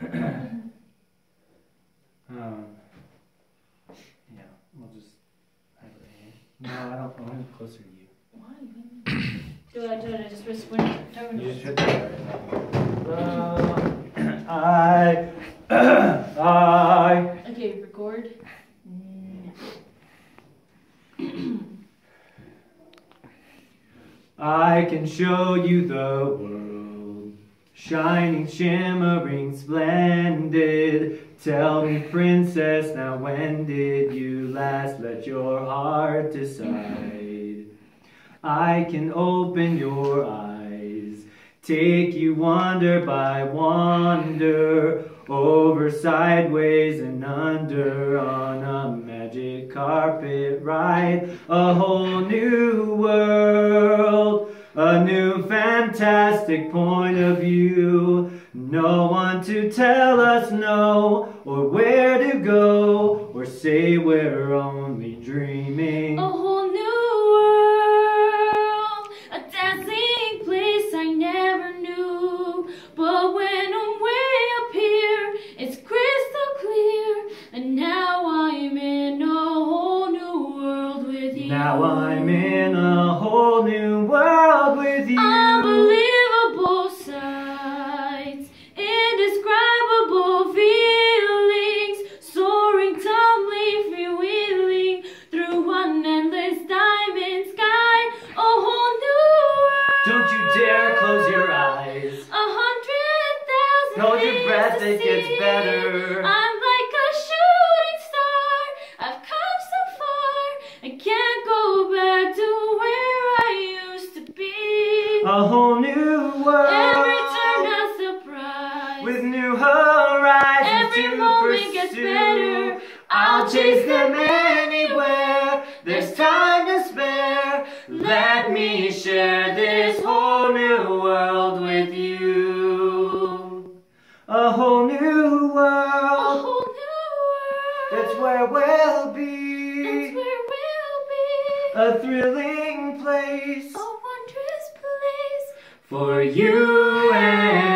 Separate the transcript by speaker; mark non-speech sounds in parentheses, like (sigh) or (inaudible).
Speaker 1: um, yeah, we'll just have it here. No, I don't. I want it closer to you.
Speaker 2: Why? Do I do it? I just when
Speaker 1: You just hit that. Uh, I, (coughs) I.
Speaker 2: Okay, record.
Speaker 1: I can show you the world, shining, shimmering, splendid. Tell me, princess, now when did you last let your heart decide? I can open your eyes, take you wander by wander, over, sideways, and under on a magic carpet ride, a whole new world, a new fantastic point of view. No one to tell us no, or where to go, or say we're only dreaming.
Speaker 2: A whole new world, a dazzling place I never knew. But when I'm way up here, it's crystal clear. And now I'm in a whole new world with you.
Speaker 1: Now I'm in a whole new
Speaker 2: Things
Speaker 1: it gets better.
Speaker 2: I'm like a shooting star. I've come so far. I can't go back to where I used to be.
Speaker 1: A whole new world.
Speaker 2: Every turn a surprise.
Speaker 1: with new horizons
Speaker 2: Every moment
Speaker 1: pursue.
Speaker 2: gets better.
Speaker 1: I'll chase them anywhere. There's time to spare. Let me share this whole new world with you. A whole new
Speaker 2: A
Speaker 1: world.
Speaker 2: whole new world.
Speaker 1: That's where we'll
Speaker 2: That's
Speaker 1: be.
Speaker 2: where we'll be.
Speaker 1: A thrilling place
Speaker 2: A wondrous place.
Speaker 1: for you and